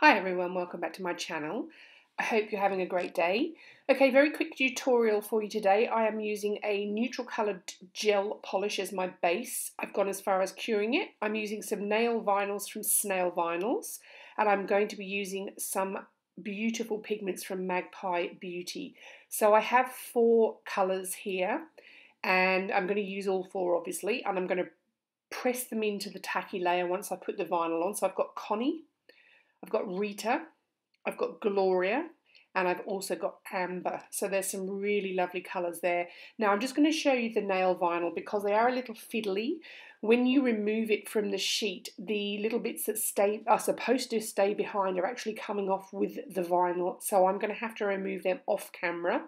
Hi everyone, welcome back to my channel. I hope you're having a great day. Okay, very quick tutorial for you today. I am using a neutral coloured gel polish as my base. I've gone as far as curing it. I'm using some nail vinyls from Snail Vinyls and I'm going to be using some beautiful pigments from Magpie Beauty. So I have four colours here and I'm going to use all four obviously and I'm going to press them into the tacky layer once I put the vinyl on. So I've got Connie, I've got Rita, I've got Gloria, and I've also got Amber. So there's some really lovely colours there. Now I'm just going to show you the nail vinyl because they are a little fiddly. When you remove it from the sheet, the little bits that stay are supposed to stay behind are actually coming off with the vinyl. So I'm going to have to remove them off camera.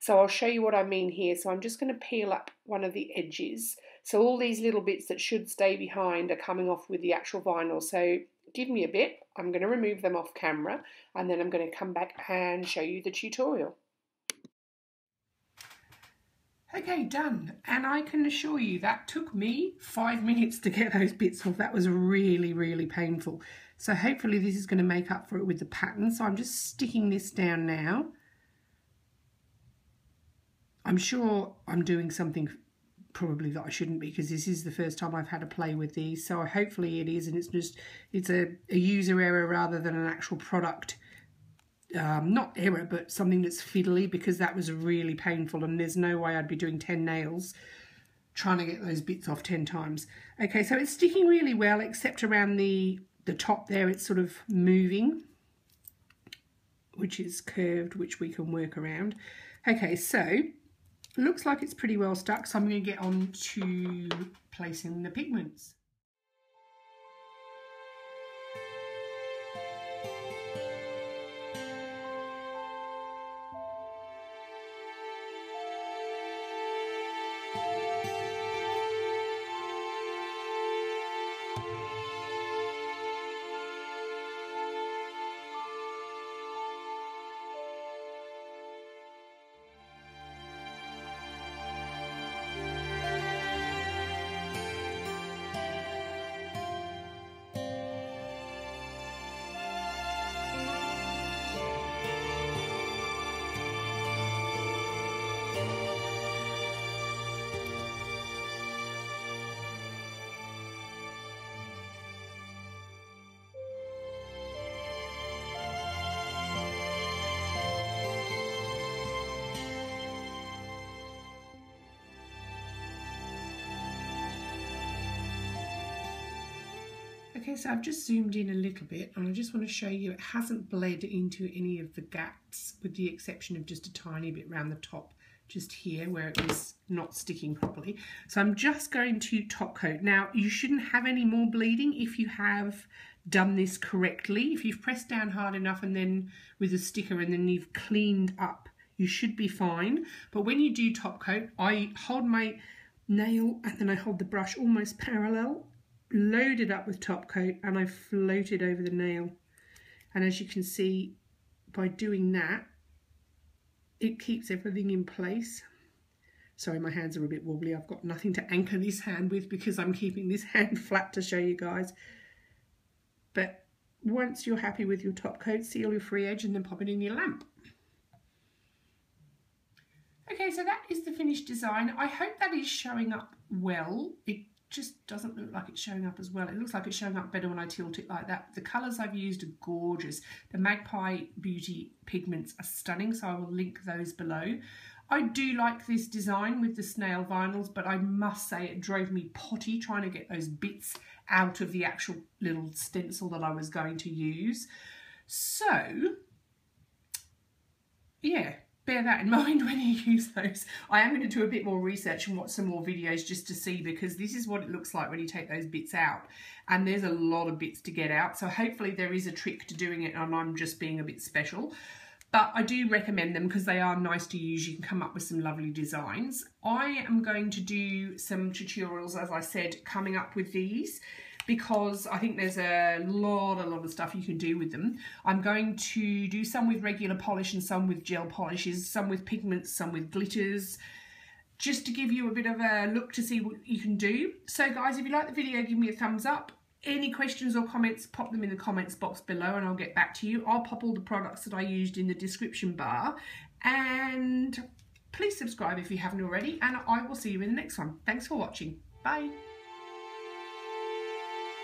So I'll show you what I mean here. So I'm just going to peel up one of the edges. So all these little bits that should stay behind are coming off with the actual vinyl. So give me a bit. I'm going to remove them off camera and then I'm going to come back and show you the tutorial. Okay, done. And I can assure you that took me five minutes to get those bits off. That was really, really painful. So hopefully this is going to make up for it with the pattern. So I'm just sticking this down now. I'm sure I'm doing something probably that I shouldn't be because this is the first time I've had to play with these. So hopefully it is and it's just it's a, a user error rather than an actual product um, not error but something that's fiddly because that was really painful and there's no way I'd be doing 10 nails trying to get those bits off 10 times. Okay so it's sticking really well except around the the top there it's sort of moving which is curved which we can work around. Okay so looks like it's pretty well stuck, so I'm going to get on to placing the pigments. Okay, so I've just zoomed in a little bit and I just want to show you it hasn't bled into any of the gaps with the exception of just a tiny bit around the top just here where it was not sticking properly. So I'm just going to top coat. Now you shouldn't have any more bleeding if you have done this correctly. If you've pressed down hard enough and then with a sticker and then you've cleaned up, you should be fine. But when you do top coat, I hold my nail and then I hold the brush almost parallel loaded up with top coat and I floated over the nail. And as you can see, by doing that, it keeps everything in place. Sorry, my hands are a bit wobbly. I've got nothing to anchor this hand with because I'm keeping this hand flat to show you guys. But once you're happy with your top coat, seal your free edge and then pop it in your lamp. Okay, so that is the finished design. I hope that is showing up well. It just doesn't look like it's showing up as well. It looks like it's showing up better when I tilt it like that. The colours I've used are gorgeous. The Magpie Beauty pigments are stunning, so I will link those below. I do like this design with the snail vinyls, but I must say it drove me potty trying to get those bits out of the actual little stencil that I was going to use. So, yeah, bear that in mind when you use those. I am going to do a bit more research and watch some more videos just to see because this is what it looks like when you take those bits out. And there's a lot of bits to get out. So hopefully there is a trick to doing it and I'm just being a bit special. But I do recommend them because they are nice to use. You can come up with some lovely designs. I am going to do some tutorials, as I said, coming up with these because I think there's a lot, a lot of stuff you can do with them. I'm going to do some with regular polish and some with gel polishes, some with pigments, some with glitters, just to give you a bit of a look to see what you can do. So guys, if you like the video, give me a thumbs up. Any questions or comments, pop them in the comments box below and I'll get back to you. I'll pop all the products that I used in the description bar. And please subscribe if you haven't already. And I will see you in the next one. Thanks for watching. Bye.